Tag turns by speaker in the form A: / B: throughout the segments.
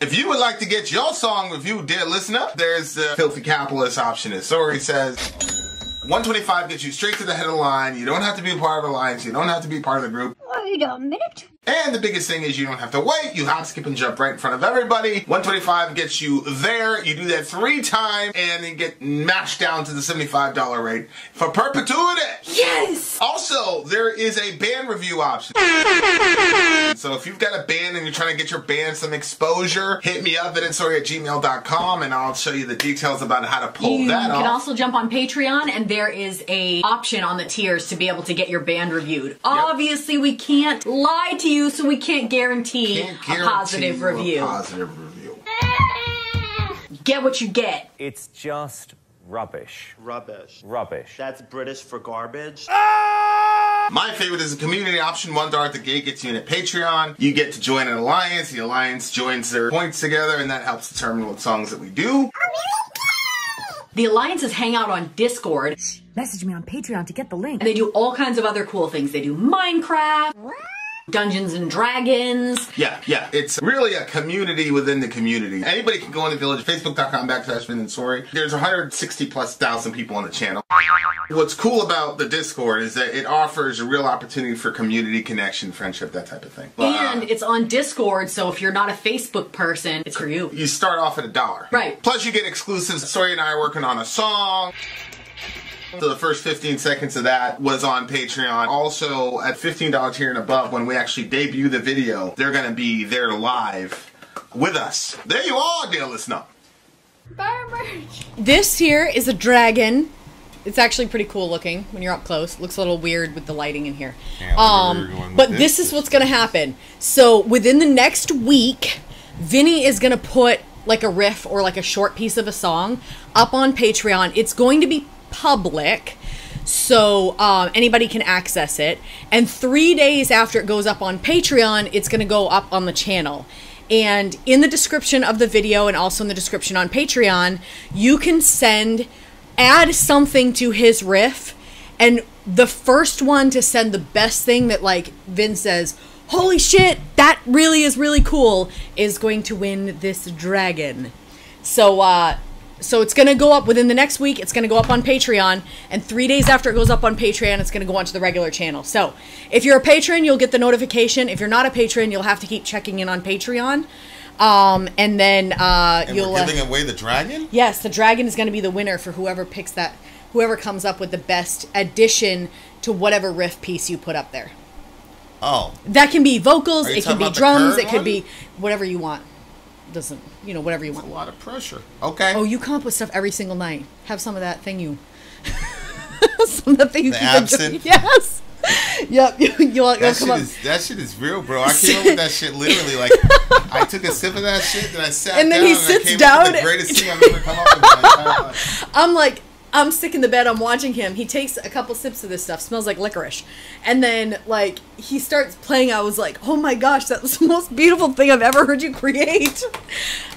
A: If you would like to get your song reviewed, dear listener, there's the filthy capitalist option. As Sori says, 125 gets you straight to the head of the line. You don't have to be a part of the alliance. You don't have to be part of the group.
B: Wait a minute.
A: And the biggest thing is you don't have to wait. You hop, skip, and jump right in front of everybody. 125 gets you there. You do that three times and then get mashed down to the $75 rate for perpetuity.
B: Yes!
A: Also, there is a band review option. So if you've got a band and you're trying to get your band some exposure, hit me up at instory at gmail.com and I'll show you the details about how to pull
C: You
A: that off.
C: You can also jump on Patreon, and there is a option on the tiers to be able to get your band reviewed. Obviously, we can't lie to you, so we can't guarantee,
A: Can't
C: a positive
A: you a
C: review.
A: positive review.
C: Get what you get.
D: It's just rubbish.
E: Rubbish.
D: Rubbish.
E: That's British for garbage. Ah!
A: My favorite is the community option. One dollar at the gate gets you in at Patreon. You get to join an alliance. The alliance joins their points together, and that helps determine what songs that we do.
C: The alliances hang out on Discord,
B: Message me on Patreon to get the link.
C: and they do all kinds of other cool things. They do Minecraft, Dungeons and Dragons.
A: Yeah, yeah. It's really a community within the community. Anybody can go in the village, facebook.com backslash Vin and Sori. There's 160 plus thousand people on the channel. What's cool about the Discord is that it offers a real opportunity for community connection, friendship, that type of thing. Uh,
C: And it's on Discord, so if you're not a Facebook person, it's for you.
A: you start off at a dollar.
C: Right.
A: Plus, you get exclusives. Sori and I are working on a song. So the first 15 seconds of that was on Patreon. Also, at $15 tier and above, when we actually debut the video, they're going to be there live with us. There you are, dear listener.
F: This here is a dragon. It's actually pretty cool looking when you're up close. Looks a little weird with the lighting in here.
A: Yeah, I wonder where you're
F: Um, but
A: this.
F: this is what's gonna happen. So within the next week, Vinny is gonna put like a riff or like a short piece of a song up on Patreon. It's going to be public. So um, anybody can access it. And three days after it goes up on Patreon, it's going to go up on the channel. And in the description of the video and also in the description on Patreon, you can send, add something to his riff. And the first one to send the best thing that, like, Vin says, holy shit, that really is really cool, is going to win this dragon. So, uh, so it's gonna go up within the next week. It's gonna go up on Patreon, and three days after it goes up on Patreon, it's gonna go onto the regular channel. So, if you're a patron, you'll get the notification. If you're not a patron, you'll have to keep checking in on Patreon, um, and then uh,
A: And
F: you'll.
A: we're
F: uh,
A: giving away the dragon?
F: Yes, the dragon is going to be the winner for whoever picks that, whoever comes up with the best addition to whatever riff piece you put up there.
A: Oh.
F: That can be vocals, it can be drums, it could be whatever you want. Doesn't you know whatever you want.
A: A lot of pressure. Okay.
F: Oh, you come up with stuff every single night. Have some of that thing you. some of that thing you
A: The
F: keep
A: absinthe?
F: enjoying. Yes. Yep. You, you'll,
A: That
F: come
A: shit,
F: up.
A: is, that shit is real, bro. I came up with that shit literally. Like, I took a sip of that shit, then I sat
F: And then
A: down
F: he sits down
A: with the greatest thing I've ever come up with. Oh my.
F: I'm like, I'm sick in the bed. I'm watching him. He takes a couple sips of this stuff. Smells like licorice, and then like he starts playing. I was like, oh my gosh, that was the most beautiful thing I've ever heard you create.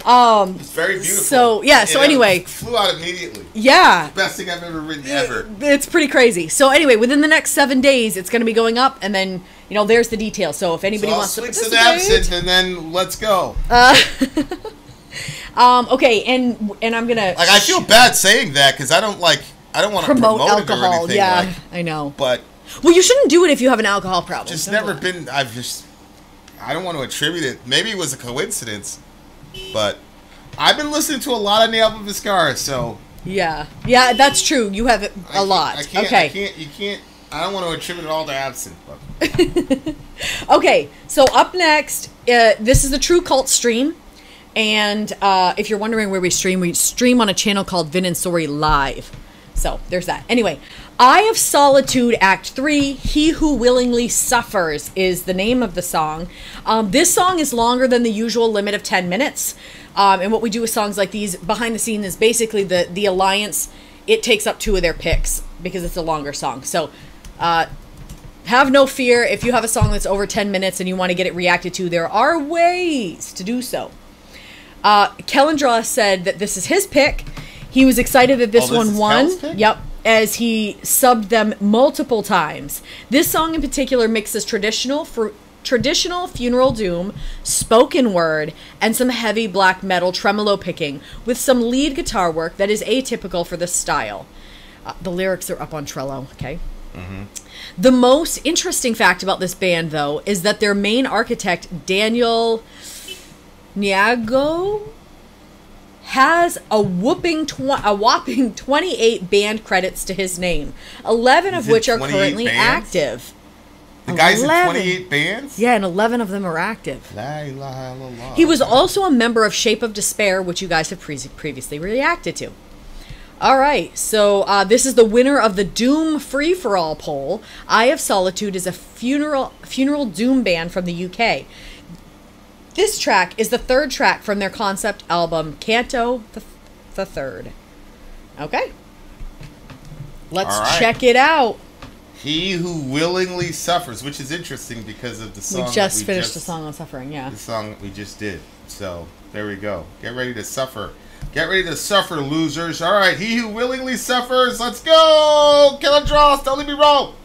F: Um,
A: It's very beautiful.
F: So yeah. So
A: And it
F: anyway,
A: flew out immediately.
F: yeah.
A: Best thing I've ever written ever.
F: It's pretty crazy. So anyway, within the next seven days, it's going to be going up, and then you know, there's the details. So if
A: So
F: anybody
A: I'll
F: wants to
A: swig some absinthe and then let's go.
F: um, okay, and and I'm gonna
A: Like I feel bad saying that because I don't like I don't want to
F: promote,
A: promote,
F: alcohol.
A: anything.
F: Yeah,
A: like,
F: I know.
A: but
F: Well, you shouldn't do it if you have an alcohol problem.
A: just never been. I've just I don't want to attribute it. Maybe it was a coincidence, but I've been listening to a lot of Neil Viscara, so
F: Yeah, yeah, that's true. You have a lot.
A: I can't,
F: okay.
A: I can't. You can't. I don't want to attribute it all to absinthe, but
F: Okay, so up next, uh, this is the True Cult stream. And uh, if you're wondering where we stream, we stream on a channel called Vin and Sori Live. So there's that. Anyway, Eye of Solitude Act 3, He Who Willingly Suffers is the name of the song. Um, this song is longer than the usual limit of 10 minutes. Um, and what we do with songs like these behind the scenes is basically the, the Alliance, it takes up two of their picks because it's a longer song. So uh, have no fear if you have a song that's over 10 minutes and you want to get it reacted to there are ways to do so uh Kellendraw said that this is his pick. He was excited that this,
A: Oh, this
F: one won. Yep as he subbed them multiple times. This song in particular mixes traditional for traditional funeral doom, spoken word, and some heavy black metal tremolo picking with some lead guitar work that is atypical for this style. Uh, the lyrics are up on Trello, okay? The most interesting fact about this band, though, is that their main architect, Daniel Neagoe, has a whooping tw- a whopping 28 band credits to his name, 11 of which are currently
A: bands?
F: active.
A: The guy's in 28 bands?
F: Yeah, and 11 of them are active.
A: La ilaha illallah.
F: He was also a member of Shape of Despair, which you guys have pre- previously reacted to. All right, so uh, this is the winner of the Doom Free for All poll. Eye of Solitude is a funeral funeral doom band from the UK. This track is the third track from their concept album Canto the, the Third. Okay, let's
A: right.
F: check it out.
A: He who willingly suffers, which is interesting because of the song.
F: We just finished
A: just-
F: the song on suffering. Yeah.
A: The song that we just did. So there we go. Get ready to suffer. Get ready to suffer, losers. All right, he who willingly suffers. Let's go. Kill a draw. Don't leave me roll.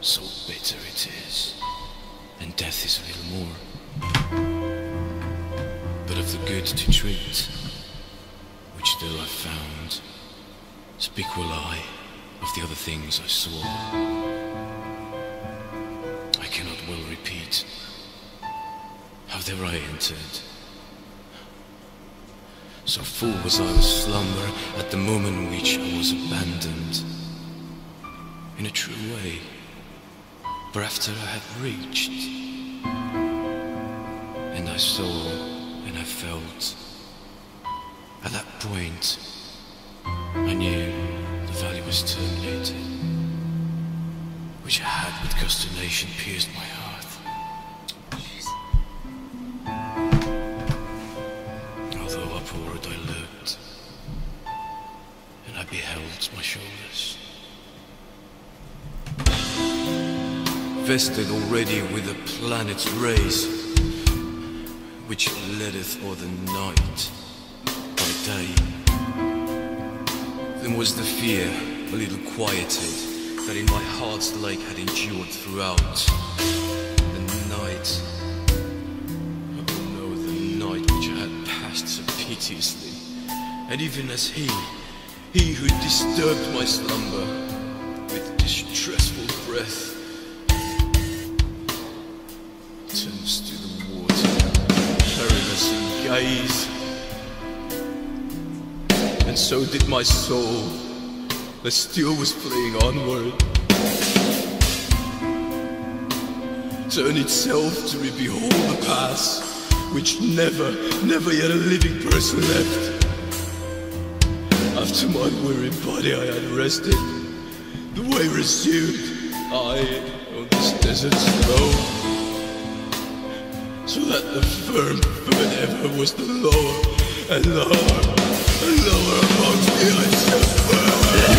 G: So bitter it is, and death is little more. But of the good to treat, which though I found, Speak will I of the other things I saw. I cannot well repeat how there I entered. So full was I of slumber at the moment which I was abandoned. In a true way, for after I had reached, and I saw and I felt, at that point, I knew the valley was terminated, which I had with consternation pierced my heart. Although upward I looked, and I beheld my shoulders. Vested already with the planet's rays, which leadeth o'er the night by day. Then was the fear a little quieted that in my heart's lake had endured throughout the night. Oh no, the night which I had passed so piteously. And even as he, he who disturbed my slumber with distressful breath, turns to the water, perilous in gaze. And so did my soul, that still was fleeing onward. Turn itself to behold the past, which never, never yet a living person left. After my weary body I had rested, the way resumed, I on this desert snow. That the firm foot ever was the lower and lower and lower amongst the ice.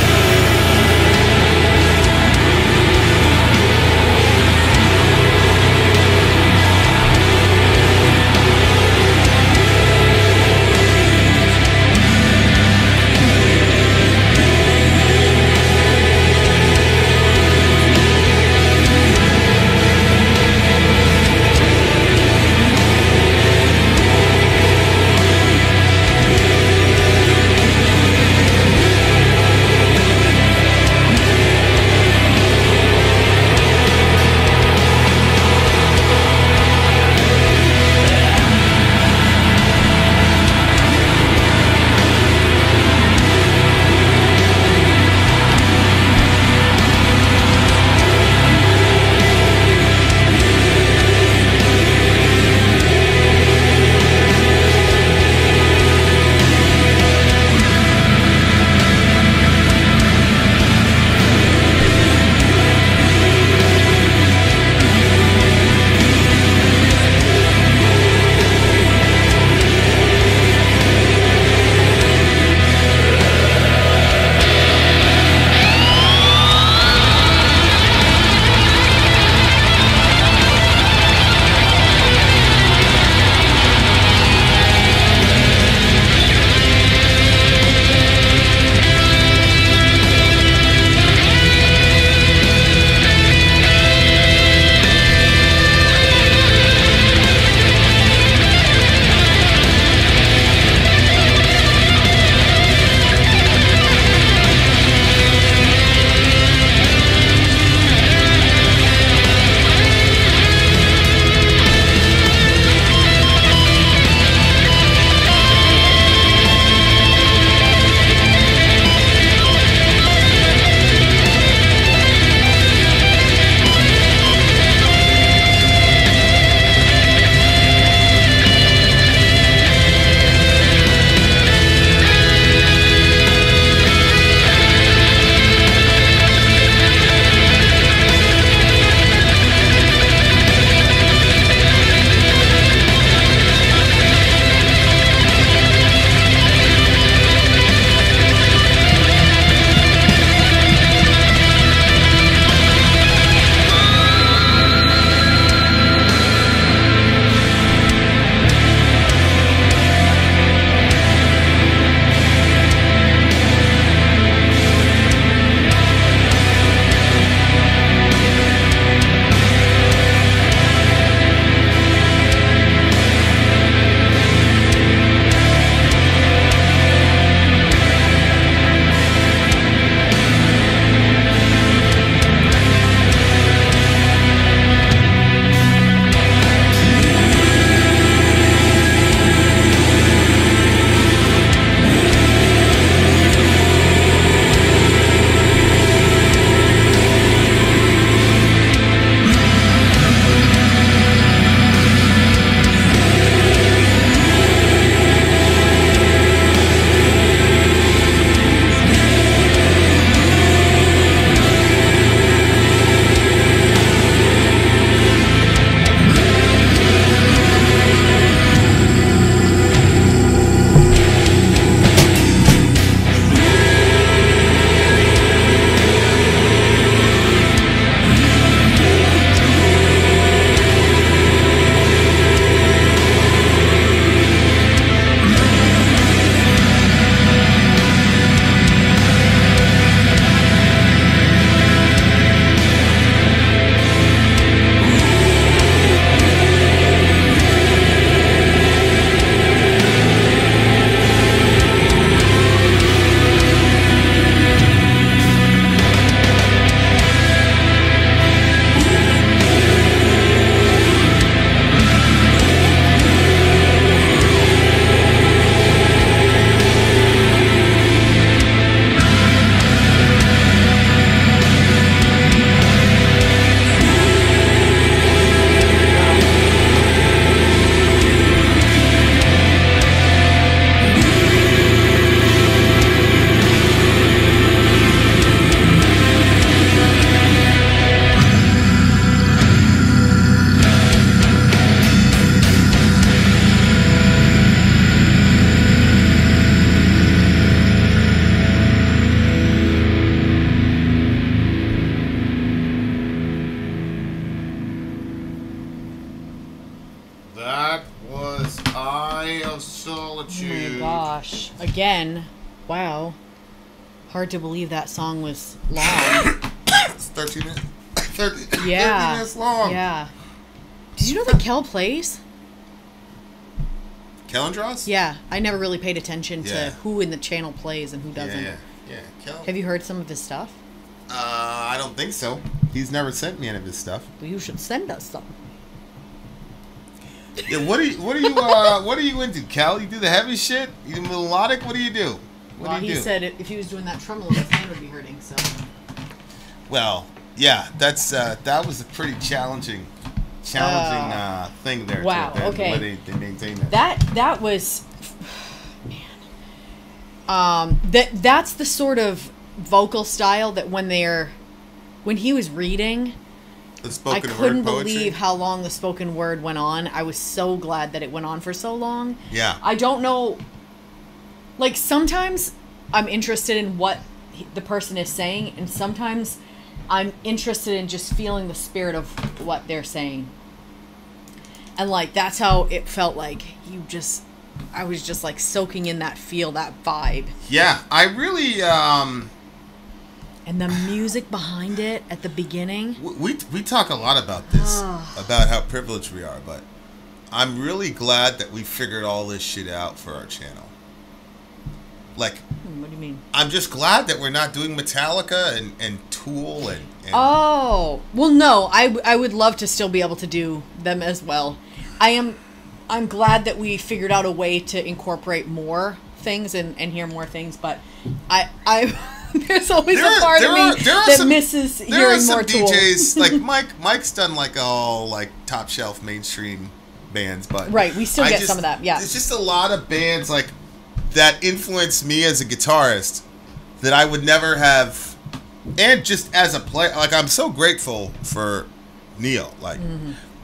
F: Again, wow. Hard to believe that song was long.
A: It's 13 minutes. 13, 13
F: Yeah.
A: minutes long.
F: Yeah. Did you know that Kel plays?
A: Kellen draws?
F: Yeah, I never really paid attention to
A: Yeah.
F: who in the channel plays and who doesn't.
A: yeah. Yeah. Kellen.
F: Have you heard some of his stuff?
A: Uh, I don't think so. He's never sent me any of his stuff.
F: Well, you should send us some.
A: Yeah, what are you? What are you? Uh, what are you into, Cal? You do the heavy shit? You do melodic? What do you do? What
F: well,
A: do you
F: he
A: do?
F: said if he was doing that tremolo, his hand would be hurting. So
A: well, yeah, that's uh, that was a pretty challenging, challenging uh, thing there.
F: wow,
A: to-
F: okay.
A: The they, they maintain that.
F: that that was, man. Um, that that's the sort of vocal style that when they're, when he was reading,
A: the
F: I couldn't believe how long the spoken word went on. I was so glad that it went on for so long.
A: Yeah.
F: I don't know. Like sometimes I'm interested in what the person is saying, and sometimes I'm interested in just feeling the spirit of what they're saying. And like that's how it felt like you just I was just like soaking in that feel, that vibe.
A: yeah, I really. Um,
F: And the music behind it at the beginning.
A: we we talk a lot about this, about how privileged we are, but I'm really glad that we figured all this shit out for our channel. Like,
F: Hmm, What do you mean?
A: I'm just glad that we're not doing Metallica and, and Tool and, and
F: Oh, well, no, I, I would love to still be able to do them as well. I am, I'm glad that we figured out a way to incorporate more things and, and hear more things, but I, I, there's always
A: There
F: a part of me
A: are- there are
F: that
A: some-
F: misses
A: there
F: hearing
A: are some
F: more Tool.
A: DJs like Mike. Mike's done like all like top shelf mainstream bands, but
F: Right, we still
A: I
F: get some of that, yeah.
A: there's just a lot of bands like that influenced me as a guitarist that I would never have, and just as a player. Like I'm so grateful for Neil, like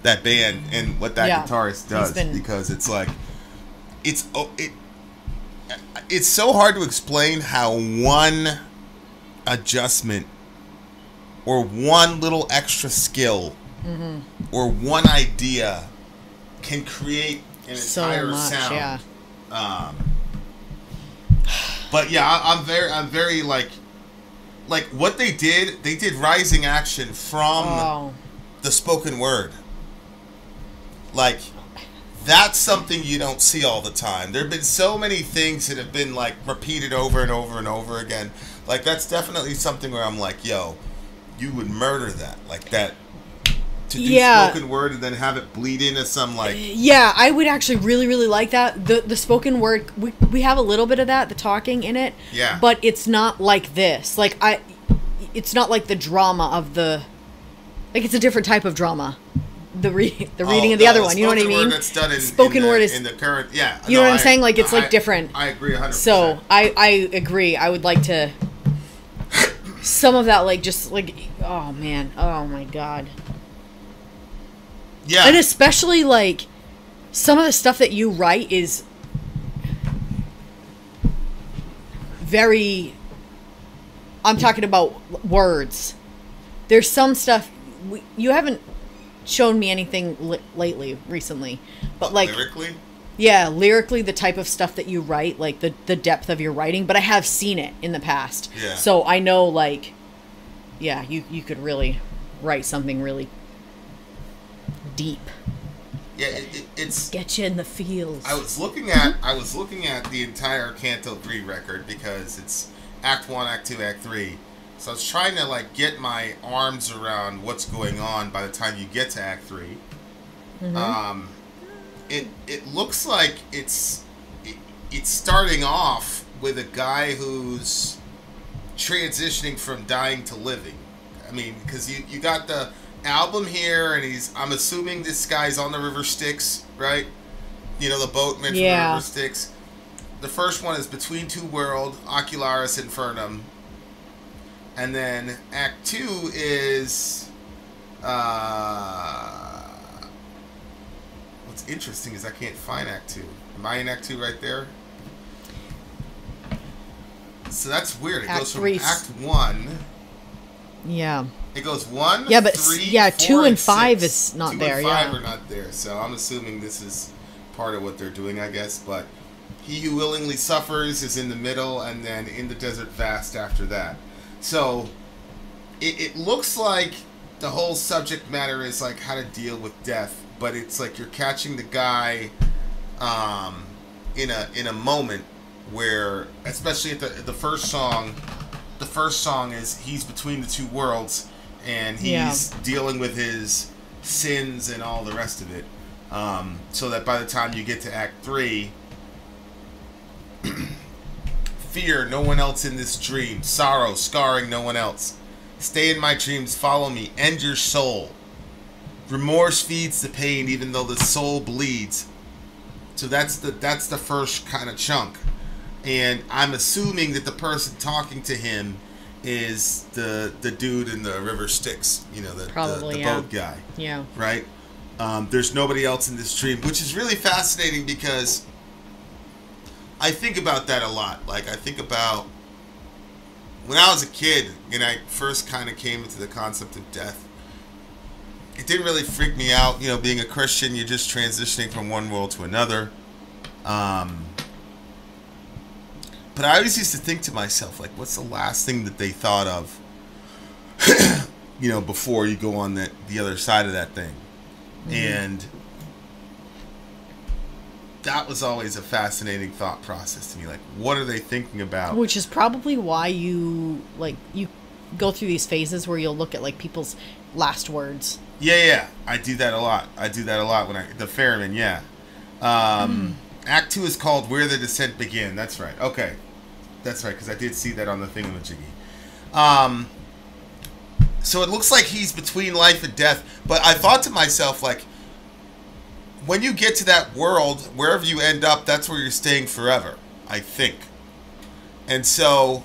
A: that band and what that
F: Mm-hmm. Yeah,
A: guitarist does
F: been-
A: because it's like it's oh it. It's so hard to explain how one adjustment or one little extra skill
F: Mm-hmm.
A: or one idea can create an
F: so
A: entire
F: much,
A: sound.
F: yeah.
A: But yeah, I, I'm very, I'm very like, like what they did. They did rising action from
F: Oh,
A: the spoken word. Like, that's something you don't see all the time. There have been so many things that have been like repeated over and over and over again. Like that's definitely something where I'm like, yo, you would murder that. Like that to do
F: Yeah.
A: spoken word and then have it bleed into some like uh,
F: yeah, I would actually really, really like that. The the spoken word, we, we have a little bit of that, the talking in it.
A: Yeah.
F: But it's not like this. Like I, it's not like the drama of the, like it's a different type of drama. The re- the oh, reading
A: Oh,
F: of the
A: no,
F: other one, you know what I mean?
A: That's done in,
F: spoken
A: in the,
F: word is
A: in the current yeah.
F: You know
A: no,
F: what I'm
A: I-
F: saying? Like, it's,
A: I-
F: like, different.
A: I agree 100.
F: So I I agree. I would like to some of that like just like oh man oh my god
A: yeah,
F: and especially like some of the stuff that you write is very I'm talking about words. There's some stuff we, you haven't shown me anything li- lately recently, but like
A: lyrically.
F: Yeah, lyrically, the type of stuff that you write, like the the depth of your writing. But I have seen it in the past,
A: Yeah.
F: so I know like, yeah, you you could really write something really deep,
A: Yeah, it, it, it's
F: get you in the feels.
A: I was looking at I was looking at the entire Canto three record because it's Act one, Act two, Act three. So I was trying to like get my arms around what's going on by the time you get to Act 3 Um, it it looks like it's it, it's starting off with a guy who's transitioning from dying to living. I mean, because you you got the album here, and he's I'm assuming this guy's on the River Styx, right? You know the boat from
F: Yeah.
A: the River Styx. The first one is Between Two World, Ocularis Infernum. And then Act Two is uh what's interesting is I can't find Act Two. Am I in Act Two right there? So that's weird. It
F: Act
A: goes from
F: three's-
A: Act One.
F: yeah,
A: It goes one,
F: Yeah, but
A: three,
F: yeah,
A: four,
F: two and five
A: six.
F: is not
A: Two
F: there,
A: And five
F: yeah.
A: are not there. So I'm assuming this is part of what they're doing, I guess. But He who willingly suffers is in the middle, and then in the desert vast after that. So it, it looks like the whole subject matter is like how to deal with death, but it's like you're catching the guy um, in a in a moment where, especially at the the first song, the first song is he's between the two worlds, and he's
F: Yeah.
A: dealing with his sins and all the rest of it. Um, so that by the time you get to Act Three, fear no one else in this dream, sorrow scarring no one else. Stay in my dreams, follow me, end your soul. Remorse feeds the pain, even though the soul bleeds. So that's the that's the first kind of chunk, and I'm assuming that the person talking to him is the the dude in the River Styx, you know, the
F: Probably,
A: the, the
F: yeah.
A: boat guy
F: Yeah.
A: right? Um, there's nobody else in this dream, which is really fascinating because I think about that a lot. Like I think about when I was a kid and I first kind of came into the concept of death. It didn't really freak me out, you know. Being a Christian, you're just transitioning from one world to another. Um, but I always used to think to myself, like, what's the last thing that they thought of, you know, before you go on that the other side of that thing, and that was always a fascinating thought process to me. Like, what are they thinking about?
F: Which is probably why you like you go through these phases where you'll look at like people's last words.
A: Yeah, yeah, I do that a lot. I do that a lot when I the Ferryman. Yeah. Um, Act two is called "Where the Descent Begin." That's right. Okay, that's right because I did see that on the thingamajiggy. Um, so it looks like he's between life and death. But I thought to myself, like, when you get to that world, wherever you end up, that's where you're staying forever. I think. And so,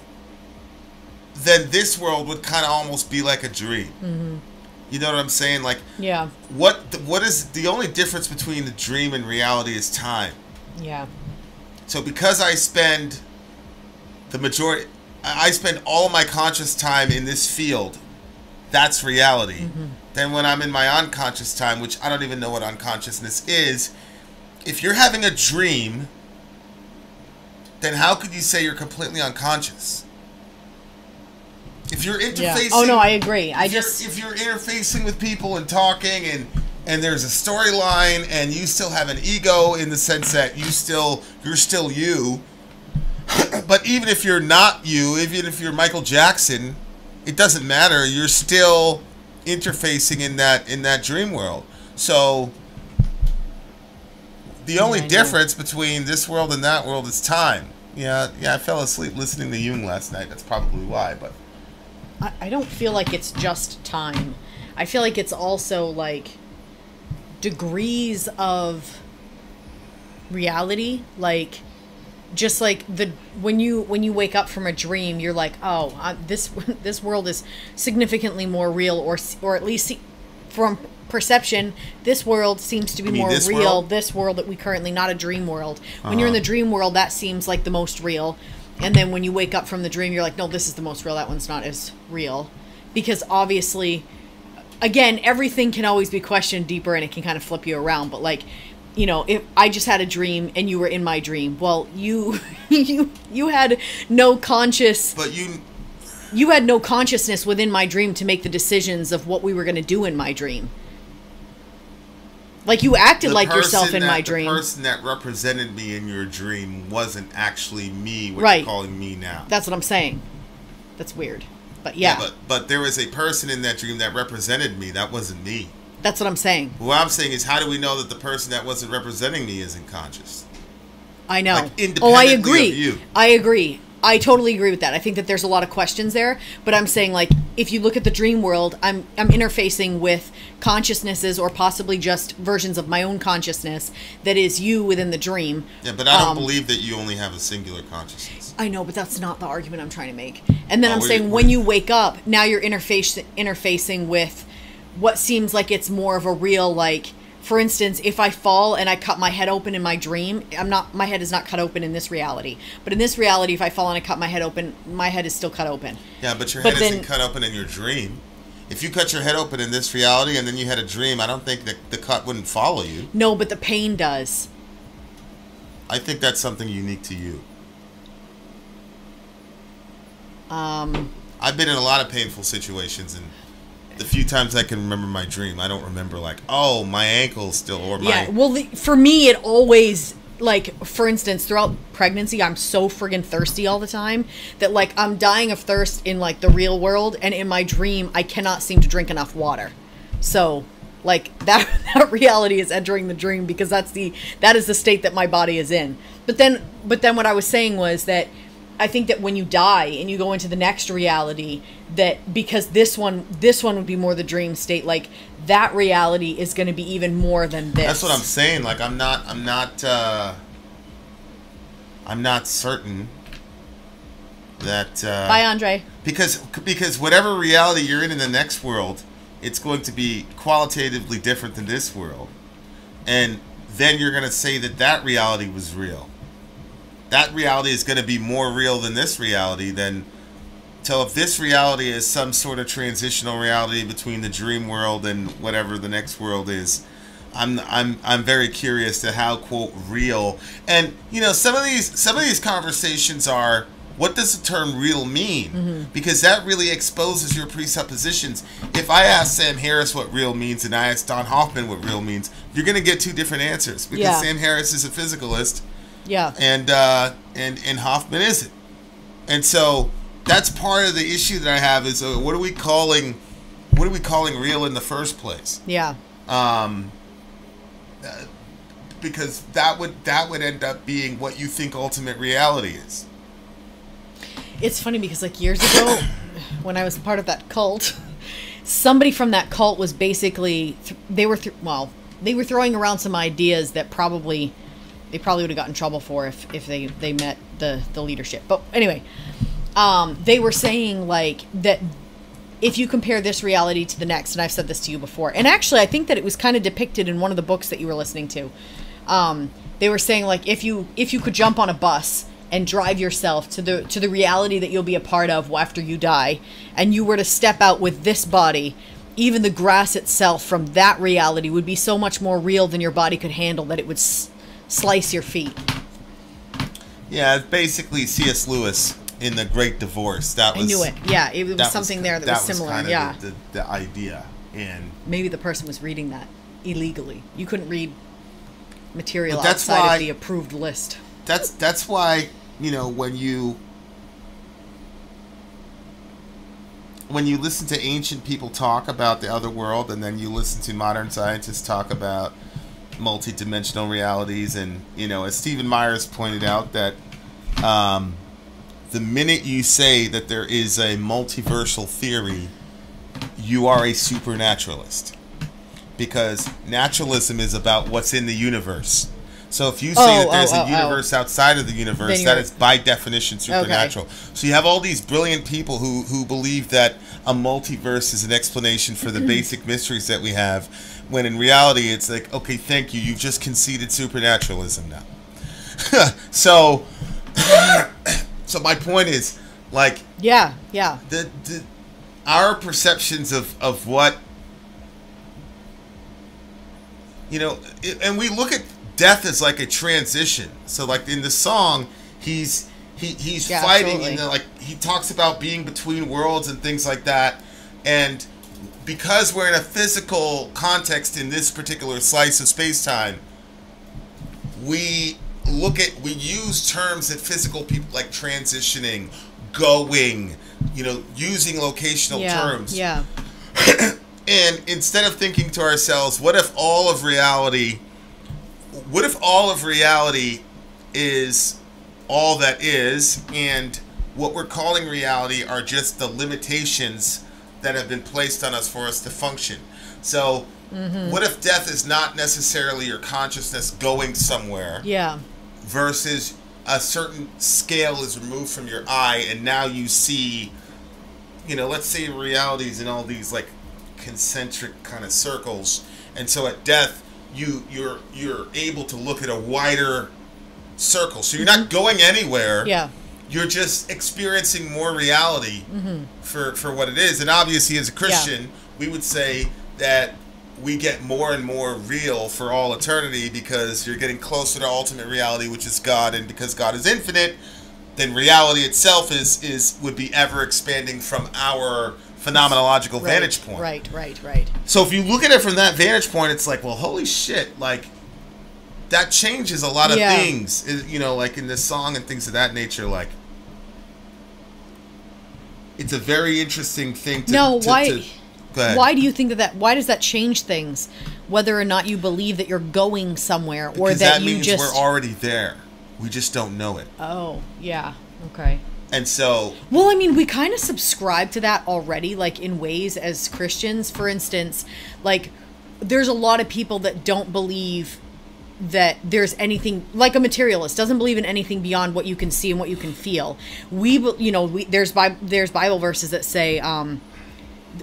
A: then this world would kind of almost be like a dream. You know what I'm saying? Like,
F: Yeah.
A: what what is the only difference between the dream and reality is time.
F: Yeah.
A: So because I spend the majority, I I spend all my conscious time in this field. That's reality. Mm-hmm. Then when I'm in my unconscious time, which I don't even know what unconsciousness is, if you're having a dream, then how could you say you're completely unconscious? If you're
F: Yeah.
A: interfacing,
F: Oh no, I agree. I
A: if
F: just
A: if you're interfacing with people and talking and and there's a storyline and you still have an ego in the sense that you still you're still you but even if you're not you even if you're michael jackson it doesn't matter you're still interfacing in that in that dream world so the only
F: know.
A: difference between this world and that world is time yeah yeah i fell asleep listening to jung last night that's probably why but
F: I, I don't feel like it's just time. I feel like it's also like degrees of reality like just like the when you when you wake up from a dream you're like oh uh, this this world is significantly more real or or at least from perception this world seems to be more
A: this
F: real
A: world?
F: this world that we currently not a dream world when you're in the dream world that seems like the most real and then when you wake up from the dream you're like no this is the most real. That one's not as real. Because obviously again everything can always be questioned deeper and it can kind of flip you around. But like you know if i just had a dream and you were in my dream well you you you had no conscious
A: but you
F: you had no consciousness within my dream to make the decisions of what we were going to do in my dream like you acted
A: the
F: like yourself in
A: that-
F: my dream.
A: The person that represented me in your dream wasn't actually me. What
F: Right.
A: you're calling me now.
F: that's what i'm saying that's weird but yeah,
A: But but there was a person in that dream that represented me. That wasn't me.
F: that's what i'm saying
A: What I'm saying is, how do we know that the person that wasn't representing me isn't conscious?
F: I know.
A: Like,
F: oh, I agree. I agree. I totally agree with that. I think that there's a lot of questions there, but I'm saying like if you look at the dream world, I'm I'm interfacing with consciousnesses or possibly just versions of my own consciousness that is you within the dream.
A: Yeah, but I don't
F: Um,
A: believe that you only have a singular consciousness.
F: I know, but that's not the argument I'm trying to make. And then
A: Oh,
F: I'm saying
A: you-
F: when you wake up, now you're interface interfacing with what seems like it's more of a real like for instance, if I fall and I cut my head open in my dream, I'm not my head is not cut open in this reality. But in this reality, if I fall and I cut my head open, my head is still cut open.
A: Yeah, but your
F: But
A: head
F: then-
A: isn't cut open in your dream. If you cut your head open in this reality and then you had a dream, I don't think that the cut wouldn't follow you.
F: No, but the pain does.
A: I think that's something unique to you.
F: Um,
A: I've been in a lot of painful situations, and the few times I can remember my dream, I don't remember like, oh, my ankle still or my.
F: yeah. Well, the, for me, it always like for instance throughout pregnancy i'm so friggin' thirsty all the time that like i'm dying of thirst in like the real world and in my dream i cannot seem to drink enough water so like that that reality is entering the dream because that's the that is the state that my body is in but then but then what i was saying was that i think that when you die and you go into the next reality that because this one this one would be more the dream state like that reality is going to be even more than this
A: That's what I'm saying. Like I'm not. I'm not. uh I'm not certain that. uh
F: bye andre
A: because because whatever reality you're in in the next world, it's going to be qualitatively different than this world, and then you're going to say that that reality was real. That reality is going to be more real than this reality. Then, so if this reality is some sort of transitional reality between the dream world and whatever the next world is. I'm I'm I'm very curious to how quote real and you know some of these some of these conversations are what does the term real mean? Mm-hmm. Because that really exposes your presuppositions. If I ask Sam Harris what real means and I ask Don Hoffman what real means, you're going to get two different answers because
F: Yeah.
A: Sam Harris is a physicalist
F: yeah
A: and uh, and and Hoffman isn't. And so that's part of the issue that I have is uh, what are we calling what are we calling real in the first place?
F: yeah
A: Um, uh, because that would that would end up being what you think ultimate reality is.
F: It's funny because like years ago, when I was part of that cult, somebody from that cult was basically th- they were th- well they were throwing around some ideas that probably they probably would have gotten in trouble for if if they they met the the leadership. But anyway, um, they were saying like that if you compare this reality to the next, and I've said this to you before, and actually I think that it was kind of depicted in one of the books that you were listening to. Um, they were saying like if you if you could jump on a bus and drive yourself to the to the reality that you'll be a part of after you die, and you were to step out with this body, even the grass itself from that reality would be so much more real than your body could handle that it would slice your feet.
A: Yeah, it's basically C.S. Lewis in The Great Divorce. That was I
F: knew it. Yeah, it was
A: that
F: something there that, was similar.
A: kind of
F: yeah,
A: the, the, the idea. And
F: maybe the person was reading that illegally. You couldn't read material
A: that's
F: outside
A: why-
F: of the approved list.
A: that's that's why you know when you when you listen to ancient people talk about the other world and then you listen to modern scientists talk about multi-dimensional realities. And you know as stephen myers pointed out that um, the minute you say that there is a multiversal theory you are a supernaturalist. Because naturalism is about what's in the universe so if you say
F: Oh,
A: that there's
F: oh,
A: a
F: oh, oh.
A: universe outside of the universe that is by definition supernatural. So you have all these brilliant people who who believe that a multiverse is an explanation for the basic mysteries that we have when in reality it's like okay thank you. You've just conceded supernaturalism now. So so my point is like
F: Yeah, yeah.
A: the, the our perceptions of of what you know it, and we look at death is like a transition so like in the song he's he, he's
F: Yeah,
A: fighting
F: absolutely.
A: and then, like he talks about being between worlds and things like that and because we're in a physical context in this particular slice of space-time we look at we use terms that physical people like transitioning going you know using locational
F: yeah,
A: terms
F: Yeah.
A: and instead of thinking to ourselves what if all of reality what if all of reality is all that is and what we're calling reality are just the limitations that have been placed on us for us to function so mm-hmm. what if death is not necessarily your consciousness going somewhere
F: Yeah.
A: versus a certain scale is removed from your eye and now you see you know let's say realities in all these like concentric kind of circles and so at death you you're you're able to look at a wider circle. So you're not mm-hmm. going anywhere.
F: Yeah.
A: you're just experiencing more reality mm-hmm. for for what it is. And obviously as a christian we would say that we get more and more real for all eternity because you're getting closer to ultimate reality, which is God, and because God is infinite, then reality itself is is would be ever expanding from our phenomenological
F: Right,
A: vantage point.
F: Right, right, right.
A: So if you look at it from that vantage point, it's like, well, holy shit, like that changes a lot of
F: Yeah.
A: things, you know, like in this song and things of that nature. Like, it's a very interesting thing. to
F: No,
A: to-
F: why?
A: to-.
F: Why do you think that that? Why does that change things? Whether or not you believe that you're going somewhere, or
A: Because
F: that,
A: that
F: you
A: means
F: just
A: we're already there. We just don't know it.
F: oh yeah okay.
A: And so,
F: Well, I mean, we kind of subscribe to that already, like in ways as Christians. For instance, like there's a lot of people that don't believe that there's anything like a materialist doesn't believe in anything beyond what you can see and what you can feel. We, you know, we, there's there's Bible verses that say, um,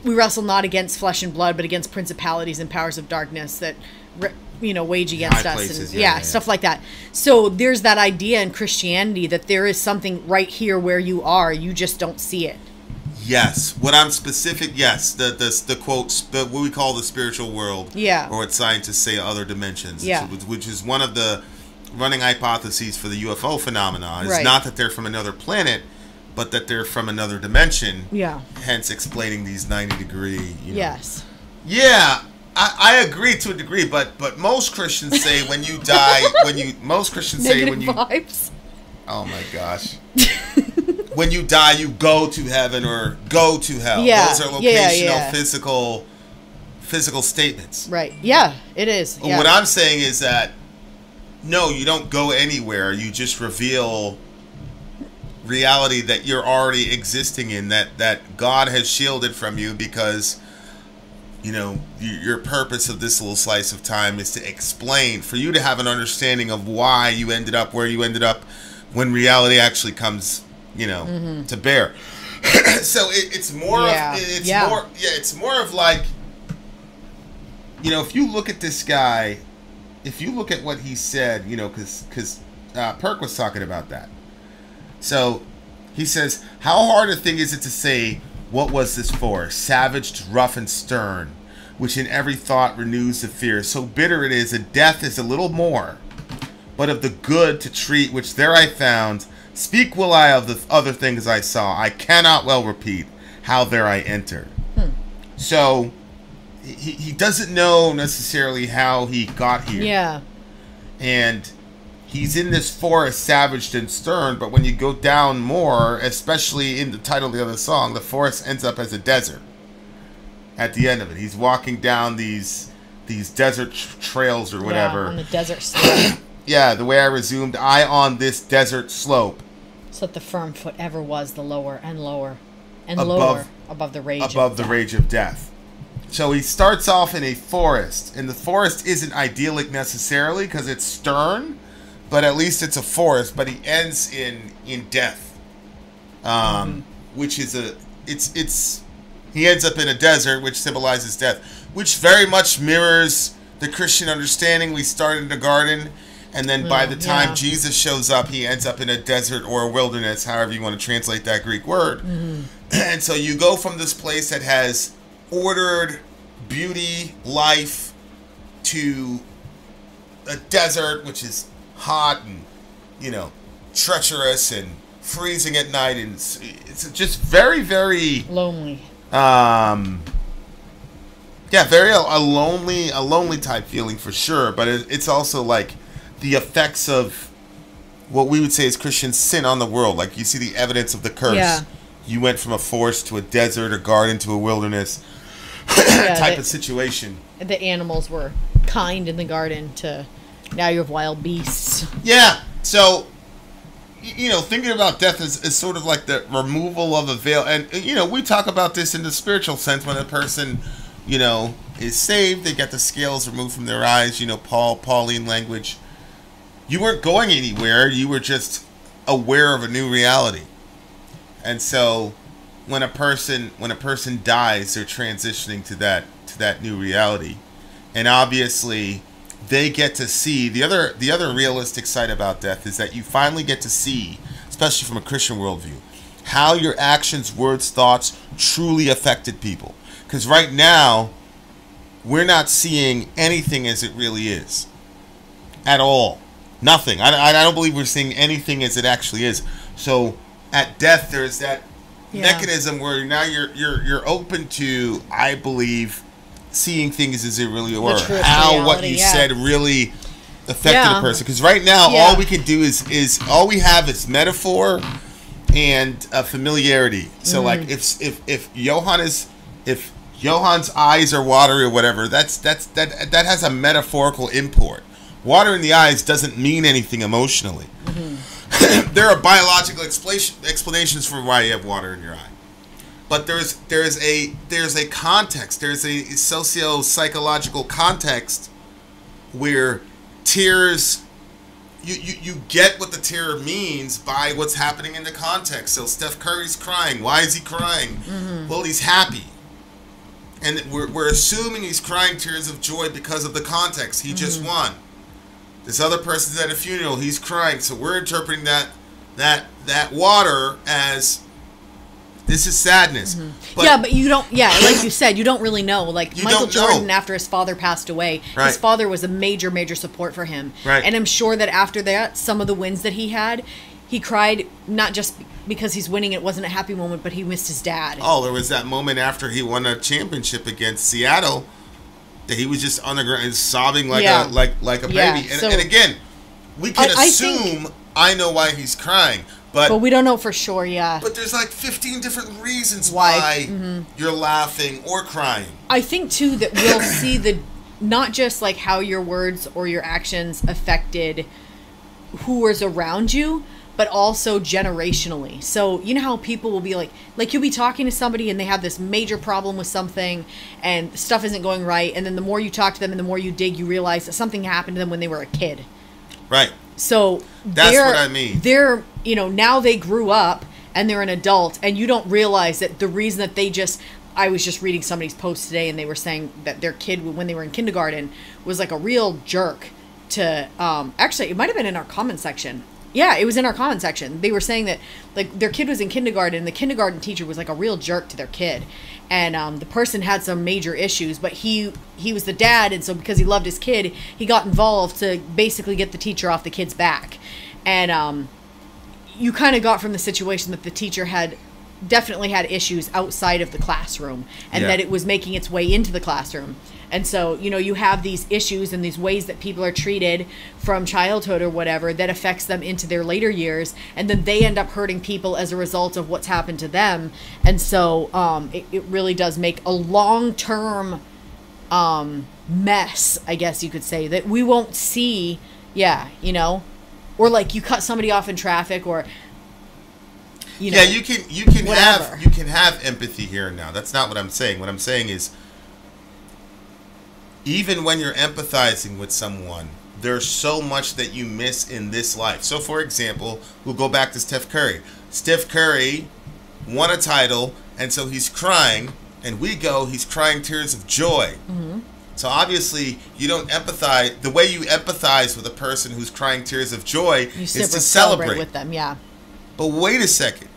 F: "We wrestle not against flesh and blood, but against principalities and powers of darkness that." You know, wage against
A: High
F: us,
A: places,
F: and
A: yeah,
F: yeah,
A: yeah,
F: stuff like that. So there's that idea in Christianity that there is something right here where you are, you just don't see it.
A: yes, what I'm specific, yes, the the the quotes, the what we call the spiritual world,
F: Yeah.
A: or what scientists say other dimensions,
F: Yeah.
A: which, which is one of the running hypotheses for the UFO phenomena. Is
F: Right.
A: not that they're from another planet, but that they're from another dimension.
F: Yeah.
A: Hence, explaining these 90 degree. You know.
F: Yes.
A: Yeah, I, I agree to a degree, but but most Christians say when you die, when you most Christians say
F: Negative
A: when you
F: vibes.
A: Oh my gosh. when you die, you go to heaven or go to hell.
F: Yeah,
A: Those are locational,
F: yeah, yeah.
A: physical, physical statements.
F: Right. Yeah, it is. Yeah.
A: What I'm saying is that no, you don't go anywhere. You just reveal reality that you're already existing in. That that God has shielded from you because you know your purpose of this little slice of time is to explain for you to have an understanding of why you ended up where you ended up when reality actually comes you know to bear so it, it's more
F: Mm-hmm. Yeah,
A: of it's
F: yeah.
A: more yeah it's more of like you know if you look at this guy if you look at what he said you know because because uh, perk was talking about that so he says, How hard a thing is it to say, What was this for? Savaged, rough, and stern, which in every thought renews the fear. So bitter it is, that death is a little more. But of the good to treat, which there I found, speak will I of the other things I saw. I cannot well repeat how there I entered. Hmm. So he, he doesn't know necessarily how he got here
F: yeah.
A: and he's in this forest savaged and stern but when you go down more especially in the title of the other song the forest ends up as a desert at the end of it he's walking down these these desert tr- trails or whatever.
F: Yeah, on the desert slope.
A: yeah the way i resumed i on this desert slope
F: so that the firm foot ever was the lower and lower and
A: Above-
F: lower above the rage. of
A: above the
F: death.
A: rage of death so he starts off in a forest and the forest isn't idyllic necessarily because it's stern but at least it's a forest but he ends in in death. Um mm-hmm. which is a it's it's he ends up in a desert which symbolizes death which very much mirrors the christian understanding we start in the garden. And then by mm, the time
F: yeah.
A: jesus shows up he ends up in a desert or a wilderness however you want to translate that greek word. Mm-hmm. And so you go from this place that has ordered beauty life to a desert which is hot and you know treacherous and freezing at night and it's, it's just very very
F: Lonely.
A: um yeah very a, a lonely a lonely type feeling for sure but it, it's also like the effects of what we would say is christian sin on the world like you see the evidence of the curse
F: Yeah.
A: you went from a forest to a desert a garden to a wilderness
F: Yeah,
A: type
F: the,
A: of situation
F: the animals were kind in the garden to now you have wild beasts.
A: Yeah. So, you know, thinking about death is, is sort of like the removal of a veil. And, uh, you know, we talk about this in the spiritual sense when a person, you know, is saved, they get the scales removed from their eyes, you know, Paul, Pauline language. You weren't going anywhere, you were just aware of a new reality. And so when a person when a person dies, they're transitioning to that to that new reality. And obviously they get to see the other the other realistic side about death is that you finally get to see, especially from a Christian worldview, how your actions, words, thoughts truly affected people. Because right now, we're not seeing anything as it really is at all. Nothing. I, I, don't believe we're seeing anything as it actually is. So at death, there's that
F: Yeah.
A: mechanism where now you're you're you're open to, I believe, seeing things as it really were. How what you
F: yeah.
A: said really affected
F: Yeah.
A: a person. Because right now,
F: Yeah.
A: all we can do is is all we have is metaphor and uh, familiarity. So
F: Mm.
A: like if if if Johann is if Johann's eyes are watery or whatever, that's that's that that has a metaphorical import. Water in the eyes doesn't mean anything emotionally.
F: Mm-hmm.
A: there are biological explanations for why you have water in your eye. But there's there's a there's a context, there's a socio psychological context where tears you, you, you get what the tear means by what's happening in the context. So Steph Curry's crying. Why is he crying? Mm-hmm. Well, he's happy. And we're, we're assuming he's crying tears of joy because of the context. He just mm-hmm. won. This other person's at a funeral. He's crying. So we're interpreting that that that water as this is sadness. Mm-hmm. But
F: yeah, but you don't. Yeah, like you said, you don't really know. Like Michael
A: don't know.
F: Jordan, after his father passed away,
A: Right.
F: his father was a major, major support for him.
A: Right.
F: And I'm sure that after that, some of the wins that he had, he cried not just because he's winning. It wasn't a happy moment, but he missed his dad.
A: Oh, there was that moment after he won a championship against Seattle that he was just on the ground sobbing like
F: Yeah.
A: a like like a
F: Yeah,
A: baby. And,
F: so-
A: and again, we can
F: I- I
A: assume
F: think-
A: I know why he's crying, but
F: But we don't know for sure. Yeah.
A: but there's like 15 different reasons
F: Why.
A: why,
F: Mhm.
A: you're laughing or crying.
F: I think too that we'll see the not just like how your words or your actions affected who was around you, but also generationally. So you know how people will be like like you'll be talking to somebody and they have this major problem with something and stuff isn't going right and then the more you talk to them and the more you dig you realize that something happened to them when they were a kid.
A: Right.
F: So
A: That's what I mean.
F: They're you know now they grew up and they're an adult, and you don't realize that the reason that they just. I was just reading somebody's post today, and they were saying that their kid, when they were in kindergarten, was like a real jerk to. Um, actually, it might have been in our comment section. Yeah, it was in our comment section. They were saying that like their kid was in kindergarten, and the kindergarten teacher was like a real jerk to their kid, and um, the person had some major issues, but he he was the dad, and so because he loved his kid, he got involved to basically get the teacher off the kid's back, and um, you kind of got from the situation that the teacher had definitely had issues outside of the classroom and
A: Yeah.
F: that it was making its way into the classroom. And so, you know, you have these issues and these ways that people are treated from childhood or whatever that affects them into their later years. And then they end up hurting people as a result of what's happened to them. And so um, it, it really does make a long term um, mess, I guess you could say, that we won't see. Yeah, you know? Or like you cut somebody off in traffic or. You know,
A: yeah, you can you can
F: whatever.
A: have you can have empathy here and now. That's not what I'm saying. What I'm saying is even when you're empathizing with someone, there's so much that you miss in this life. So for example, we'll go back to Steph Curry. Steph Curry won a title and so he's crying and we go he's crying tears of joy.
F: Mm-hmm.
A: So obviously, you don't empathize. The way you empathize with a person who's crying tears of joy
F: you
A: is to
F: celebrate
A: celebrate.
F: with them. Yeah.
A: But wait a second.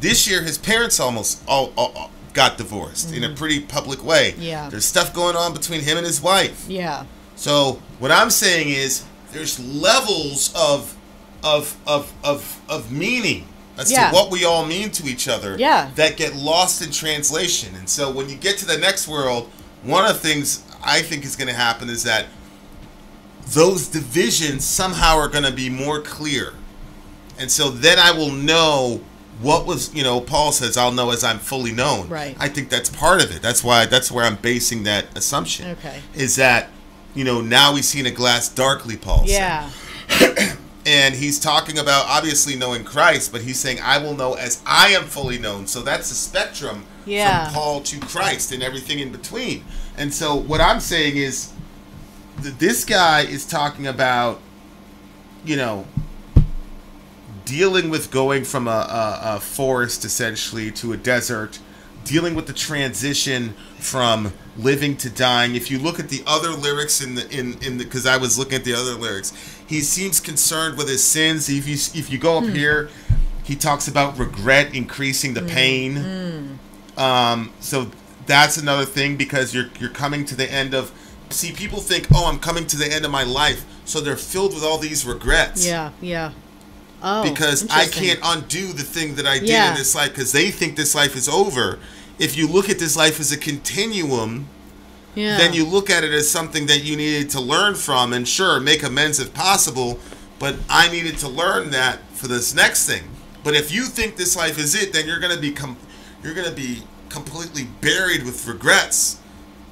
A: This year, his parents almost all, all, all got divorced in a pretty public way.
F: Mm-hmm. Yeah.
A: There's stuff going on between him and his wife.
F: Yeah.
A: So what I'm saying is, there's levels of of of of of meaning as
F: Yeah.
A: to what we all mean to each other.
F: Yeah.
A: That get lost in translation. And so when you get to the next world, one of the things I think is going to happen is that those divisions somehow are going to be more clear. And so then I will know what was, you know, Paul says, I'll know as I'm fully known.
F: Right.
A: I think that's part of it. That's why, that's where I'm basing that assumption.
F: Okay.
A: Is that, you know, now we see in a glass darkly, Paul.
F: Yeah.
A: And he's talking about obviously knowing Christ, but he's saying, I will know as I am fully known. So that's the spectrum
F: Yeah.
A: from Paul to Christ and everything in between. And so what I'm saying is, th- this guy is talking about, you know, dealing with going from a, a, a forest essentially to a desert, dealing with the transition from living to dying. If you look at the other lyrics in the in in the because I was looking at the other lyrics, he seems concerned with his sins. If you if you go up hmm. here, he talks about regret increasing the hmm. pain. Hmm. Um, so that's another thing because you're you're coming to the end of. See, people think, oh, I'm coming to the end of my life, so they're filled with all these regrets.
F: Yeah, yeah. Oh,
A: because I can't undo the thing that I did
F: Yeah.
A: in this life because they think this life is over. If you look at this life as a continuum,
F: Yeah.
A: then you look at it as something that you needed to learn from and sure make amends if possible but i needed to learn that for this next thing but if you think this life is it then you're going to be com- you're going to be completely buried with regrets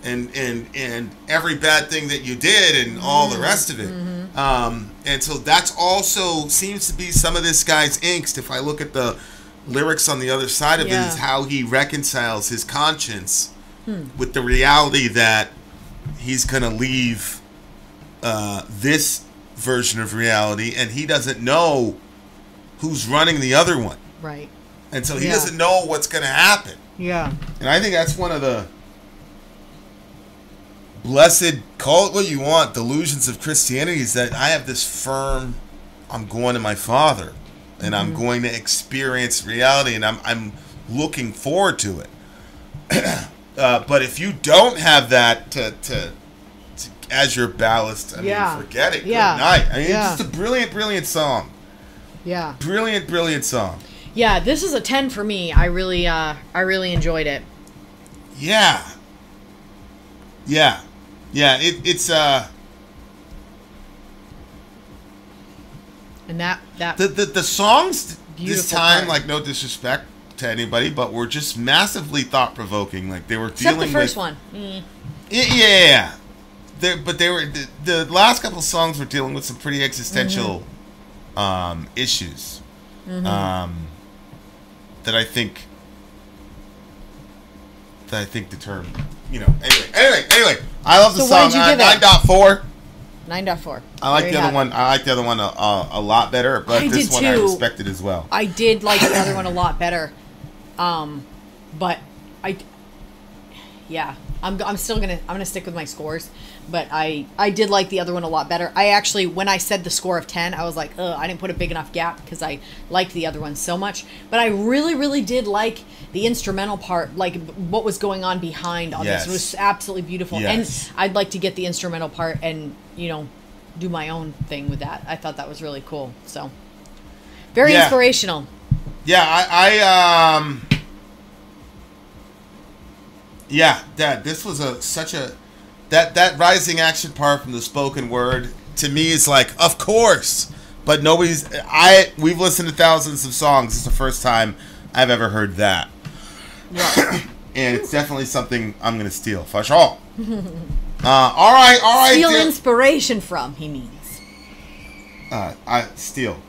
A: and and and every bad thing that you did and all the rest of it um, and so that's also seems to be some of this guy's angst if i look at the lyrics on the other side of it
F: Yeah.
A: is how he reconciles his conscience with the reality that he's going to leave uh, this version of reality and he doesn't know who's running the other one.
F: right.
A: And so he
F: Yeah.
A: doesn't know what's going to happen.
F: Yeah.
A: And I think that's one of the blessed, call it what you want, delusions of Christianity is that I have this firm, I'm going to my Father and I'm going to experience reality and I'm, I'm looking forward to it. uh, but if you don't have that to, to, to as your ballast, I
F: Yeah.
A: mean, forget it.
F: Yeah.
A: Good night. I mean,
F: Yeah.
A: it's just a brilliant, brilliant song.
F: Yeah.
A: Brilliant, brilliant song.
F: Yeah, this is a 10 for me. I really uh I really enjoyed it.
A: Yeah. Yeah. Yeah, it, it's uh
F: And that that
A: the the, the songs this time,
F: part.
A: like no disrespect to anybody, but were just massively thought provoking. Like they were
F: except
A: dealing
F: the first
A: with
F: one. Mm.
A: Yeah, yeah, yeah. They- but they were the, the last couple of songs were dealing with some pretty existential
F: Mm-hmm.
A: um, issues um, that I think that I think determine. You know. Anyway, anyway, anyway. I love the
F: So
A: song.
F: what did you
A: Uh,
F: give it?
A: Nine dot four.
F: 9.4.
A: I like
F: There
A: the other one. I like the other one a, a, a lot better, but
F: I
A: this one I
F: too.
A: respected as well.
F: I did like the other one a lot better. Um but I yeah, I'm I'm still going to I'm going to stick with my scores, but I I did like the other one a lot better. I actually when I said the score of 10, I was like, "Ugh, I didn't put a big enough gap because I liked the other one so much." But I really really did like the instrumental part, like what was going on behind all
A: Yes.
F: this. It was absolutely beautiful.
A: Yes.
F: And I'd like to get the instrumental part and, you know, do my own thing with that. I thought that was really cool. So, very
A: Yeah.
F: inspirational.
A: Yeah, I, I um Yeah, Dad, this was a such a that that rising action part from the spoken word to me is like, of course. But nobody's I we've listened to thousands of songs. It's the first time I've ever heard that. and it's definitely something I'm gonna steal, for sure. Uh, all right, all right.
F: Steal inspiration from, he means.
A: uh, I steal.